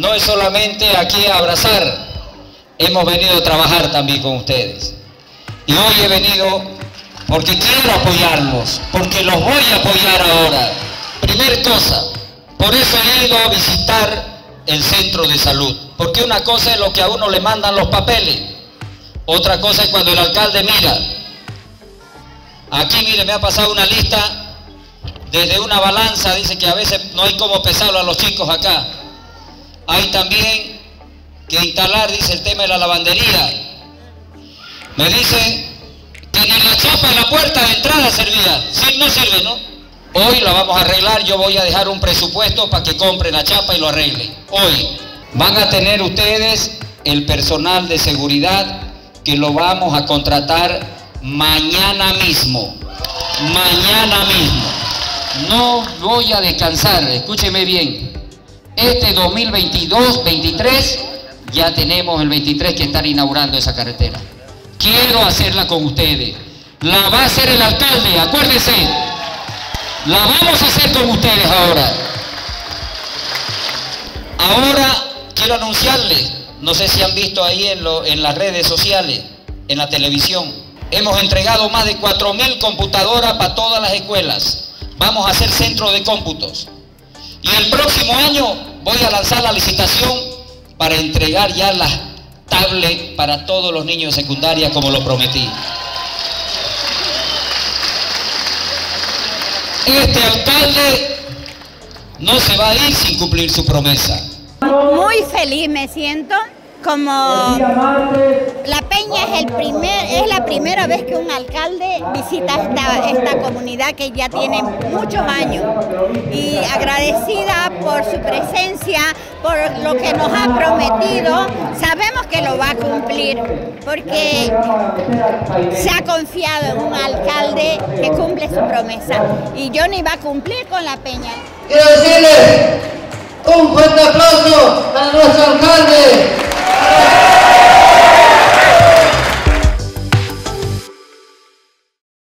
no es solamente aquí abrazar, hemos venido a trabajar también con ustedes. Y hoy he venido porque quiero apoyarlos, porque los voy a apoyar ahora. Primer cosa, por eso he ido a visitar el centro de salud, porque una cosa es lo que a uno le mandan los papeles, otra cosa es cuando el alcalde mira. Aquí, mire, me ha pasado una lista desde una balanza, dice que a veces no hay como pesarlo a los chicos acá. Hay también que instalar, dice el tema de la lavandería. Me dice que ni la chapa en la puerta de entrada servía. Sí, no sirve, ¿no? Hoy la vamos a arreglar, yo voy a dejar un presupuesto para que compren la chapa y lo arreglen. Hoy van a tener ustedes el personal de seguridad que lo vamos a contratar mañana mismo. Mañana mismo. No voy a descansar, escúcheme bien. Este 2022-23 ya tenemos el 23 que estar inaugurando esa carretera. Quiero hacerla con ustedes. La va a hacer el alcalde, acuérdense. La vamos a hacer con ustedes ahora. Ahora quiero anunciarles, no sé si han visto ahí en, en las redes sociales, en la televisión, hemos entregado más de 4.000 computadoras para todas las escuelas. Vamos a hacer centro de cómputos. Y el próximo año voy a lanzar la licitación para entregar ya las tablets para todos los niños de secundaria como lo prometí. Este alcalde no se va a ir sin cumplir su promesa. Muy feliz me siento como La Peña es, el primer, es la primera vez que un alcalde visita esta, esta comunidad que ya tiene muchos años. Y agradecida por su presencia, por lo que nos ha prometido, sabemos que lo va a cumplir porque se ha confiado en un alcalde que cumple su promesa. Y Johnny va a cumplir con La Peña. Quiero decirle un fuerte